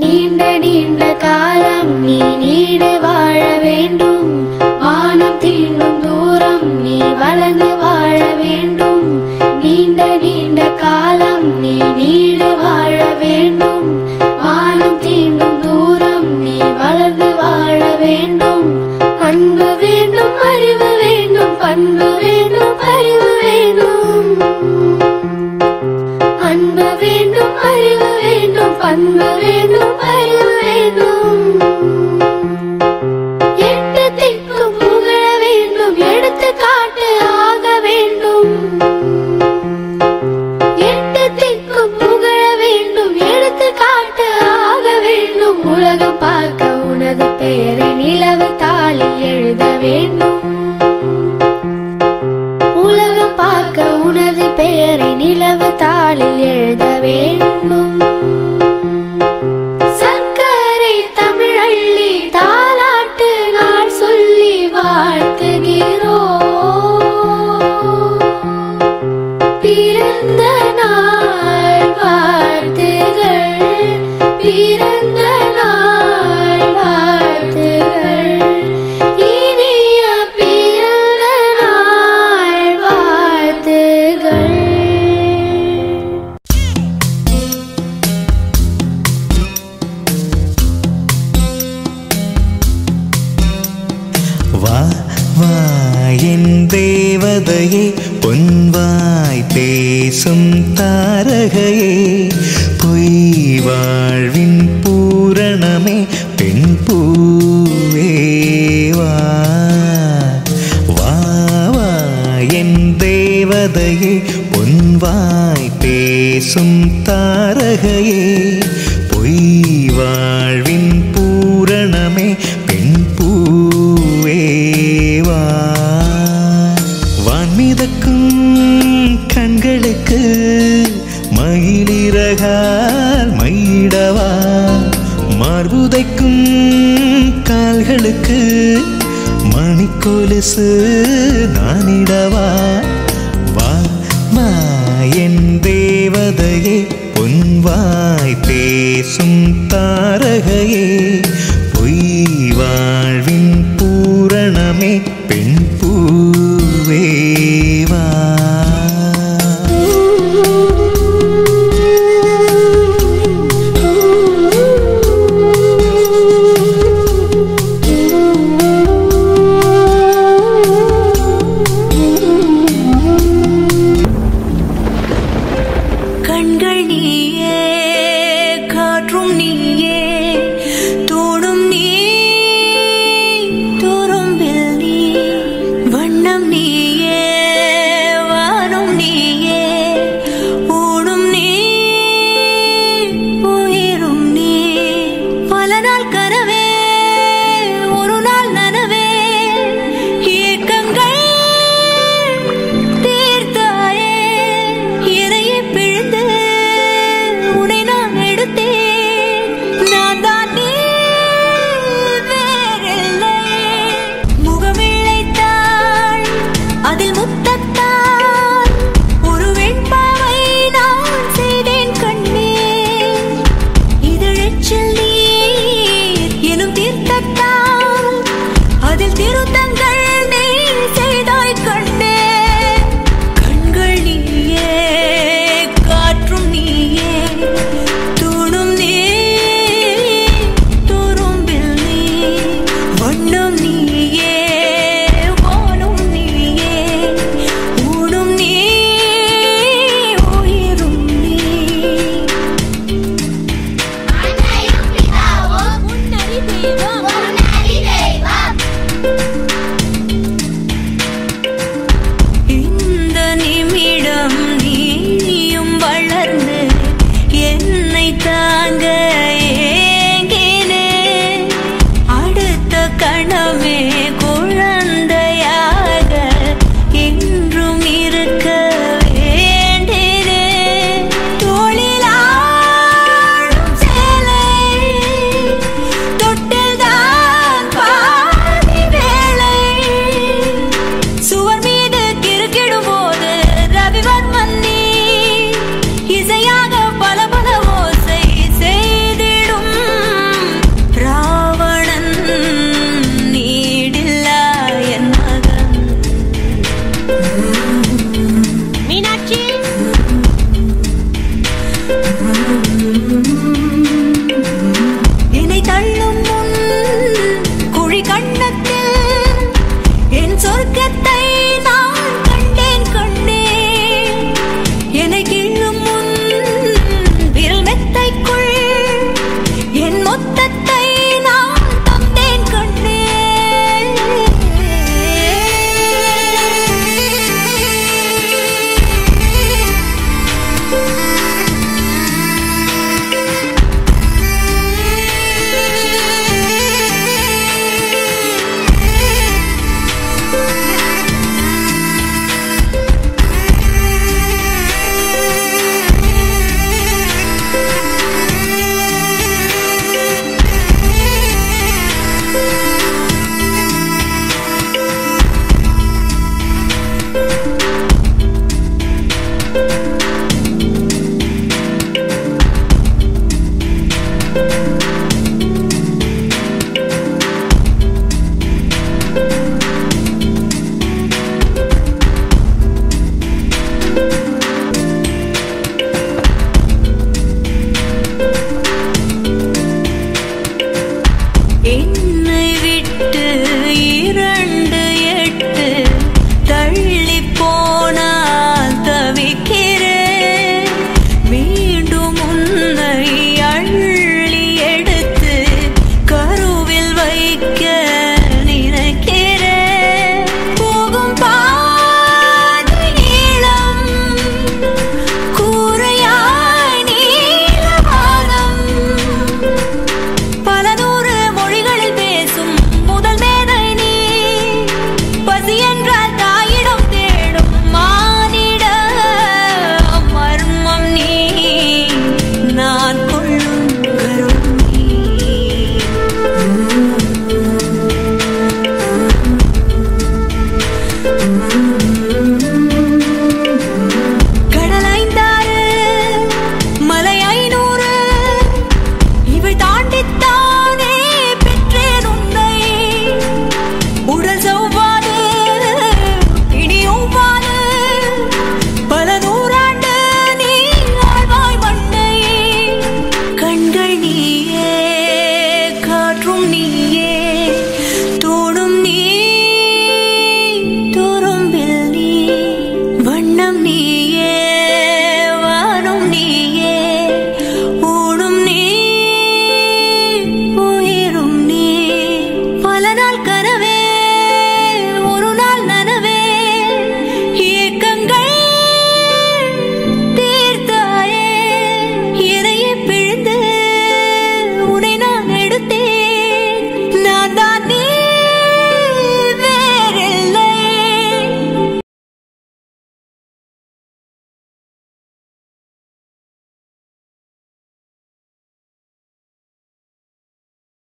நீண்ட நீண்ட காலம் நீ நீடு வாழ வேண்டும் வானம் தீண்டும் தூரம் நீ வளர்ந்து வாழ வேண்டும் நீண்ட நீண்ட காலம் நீ நீடு வாழ வேண்டும் வானம் தீண்டும் தூரம் நீ வளர்ந்து வாழ வேண்டும் பண்பு வேண்டும் அறிவு வேண்டும். அன்பு வேண்டும் அறிவு வேண்டும் பண்பு வேண்டும் அறிவு வேண்டும். பெயரை நிலவு தாளில் எழுத வேண்டும். தாரகையே பொன்வாய் பேசும் தாரகையே பொய் வாழ்வின் பூரணமே பெண் பூவேவா என் தேவதையே பொன்வாய் பேசும் தாரகையே பொய் வாழ்வின் அழகால் மயிடவா? மார்புதைக்கும் கால்களுக்கு மணிக்கொலுசு நானிடவா? வா என் தேவதையே பொன்வாய் பேசும் தாரகையே.